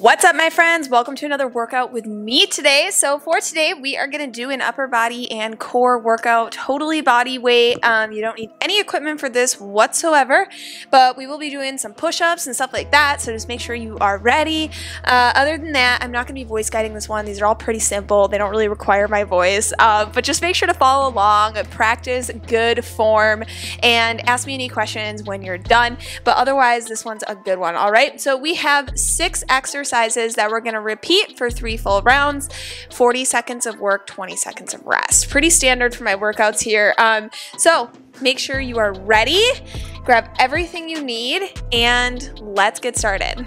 What's up my friends? Welcome to another workout with me today. So for today we are going to do an upper body and core workout, totally body weight. Um, you don't need any equipment for this whatsoever, but we will be doing some push-ups and stuff like that. So just make sure you are ready. Uh, other than that, I'm not going to be voice guiding this one. These are all pretty simple. They don't really require my voice, uh, but just make sure to follow along, practice good form, and ask me any questions when you're done. But otherwise, this one's a good one. All right. So we have six exercises exercises that we're going to repeat for three full rounds 40 seconds of work, 20 seconds of rest. Pretty standard for my workouts here. Um, so make sure you are ready, grab everything you need, and let's get started.